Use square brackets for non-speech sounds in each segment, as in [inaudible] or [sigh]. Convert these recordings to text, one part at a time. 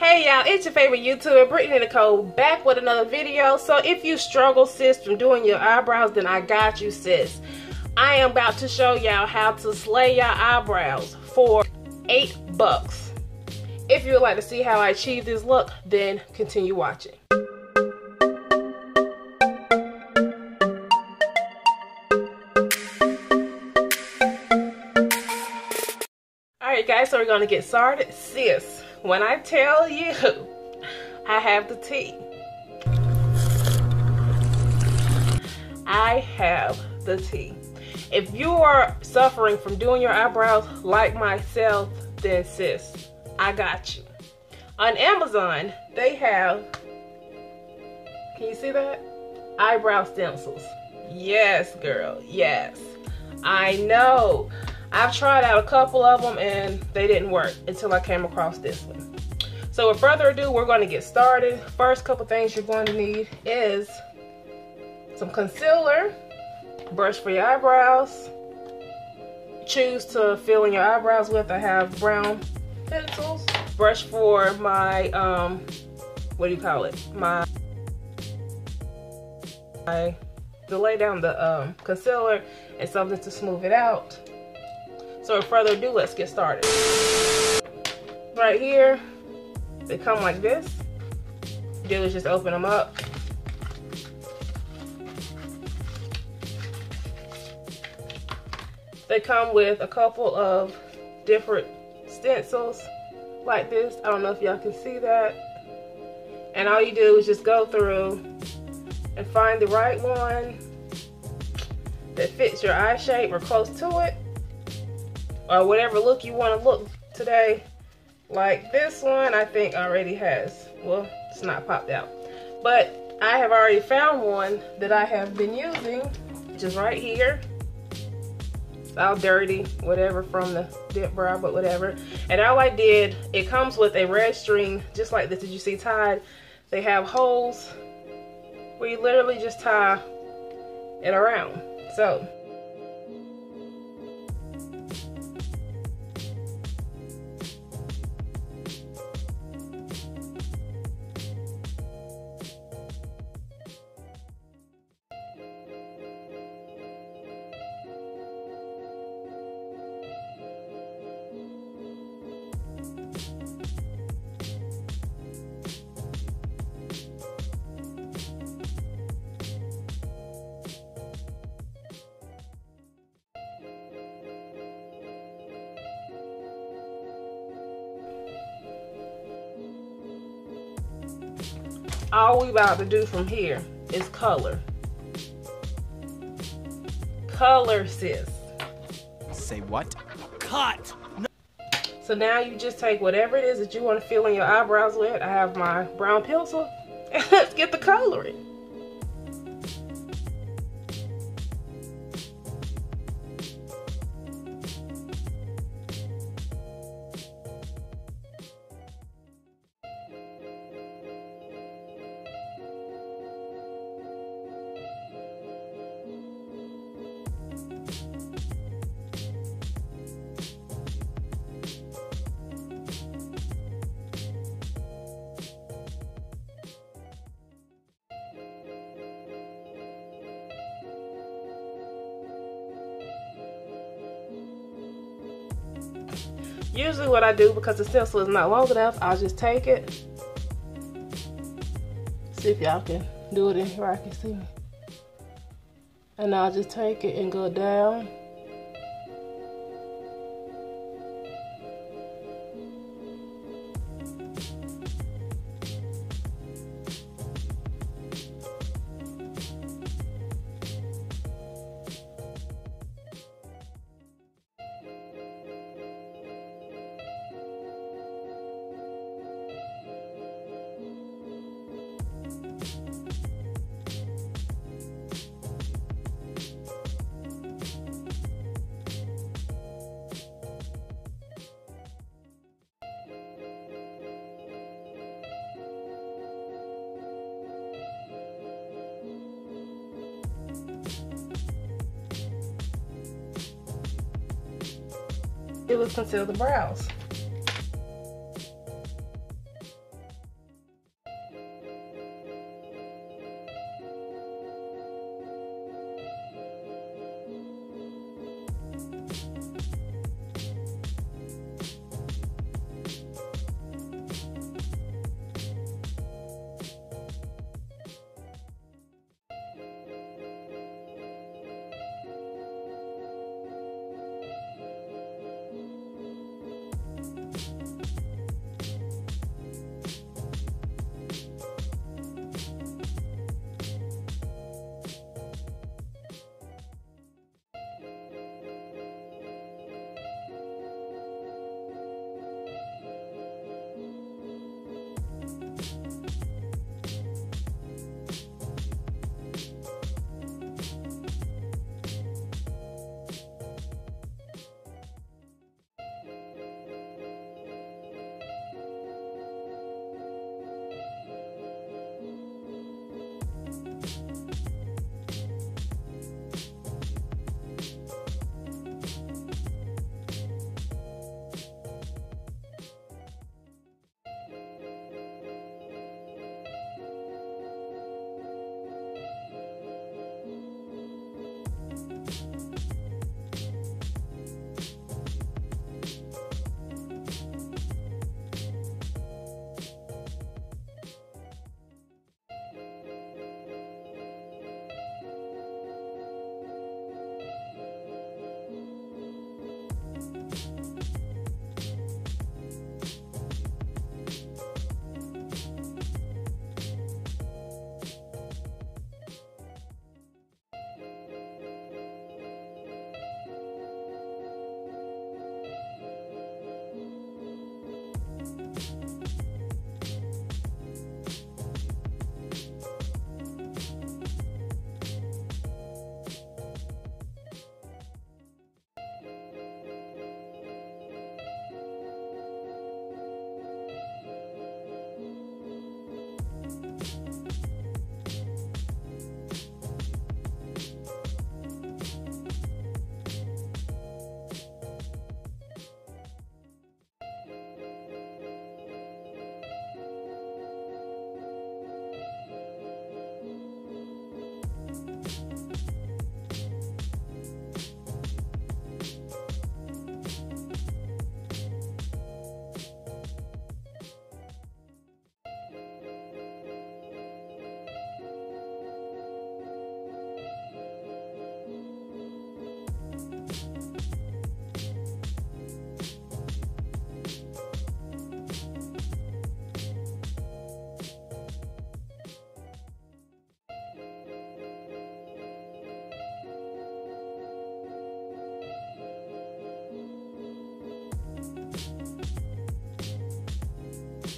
Hey y'all, it's your favorite YouTuber, Brittney Nicole, back with another video. So if you struggle, sis, from doing your eyebrows, then I got you, sis. I am about to show y'all how to slay your eyebrows for eight bucks. If you would like to see how I achieve this look, then continue watching. Alright guys, so we're gonna get started. Sis, when I tell you I have the tea. I have the tea. If you are suffering from doing your eyebrows like myself, then sis, I got you. On Amazon, they have, can you see that? Eyebrow stencils. Yes, girl, yes. I know. I've tried out a couple of them and they didn't work until I came across this one. So with further ado, we're going to get started. First couple things you're going to need is some concealer, brush for your eyebrows. Choose to fill in your eyebrows with. I have brown pencils. Brush for my, um, what do you call it? My, my to lay down the um, concealer and something to smooth it out. So further ado, let's get started. Right here, they come like this. Do is just open them up. They come with a couple of different stencils like this. I don't know if y'all can see that. And all you do is just go through and find the right one that fits your eye shape or close to it or whatever look you want to look today. Like this one, I think already has, well, it's not popped out. But I have already found one that I have been using, which is right here. It's all dirty, whatever from the dip brow, but whatever. And all I did, it comes with a red string, just like this, did you see tied? They have holes where you literally just tie it around. So all we about to do from here is color. Color, sis. Say what? Cut! No. So now you just take whatever it is that you want to fill in your eyebrows with. I have my brown pencil. And [laughs] let's get the coloring. Usually what I do, because the stencil is not long enough, I'll just take it. See if y'all can do it in here, I can see. And I'll just take it and go down. It would conceal the brows.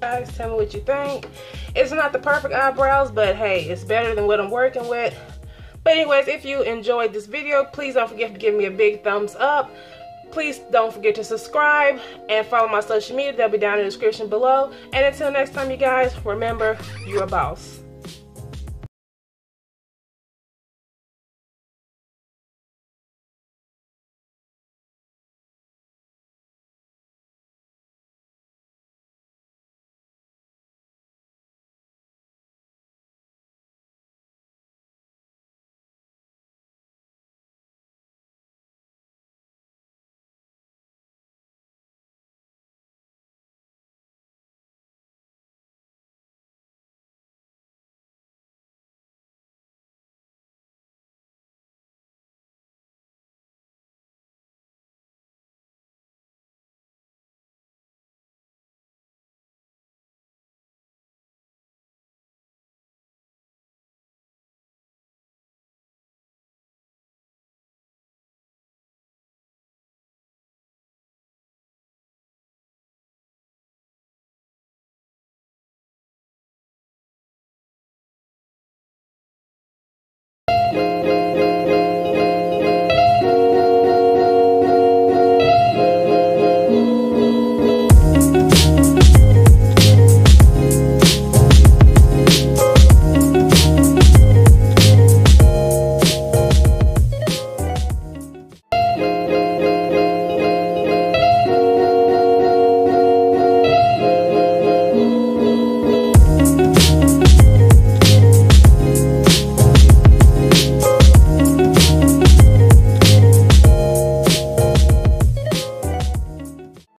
Guys, tell me what you think. It's not the perfect eyebrows, but hey, it's better than what I'm working with. But anyways, if you enjoyed this video, please don't forget to give me a big thumbs up. Please don't forget to subscribe and follow my social media. They'll be down in the description below. And until next time, you guys, remember, you're a boss.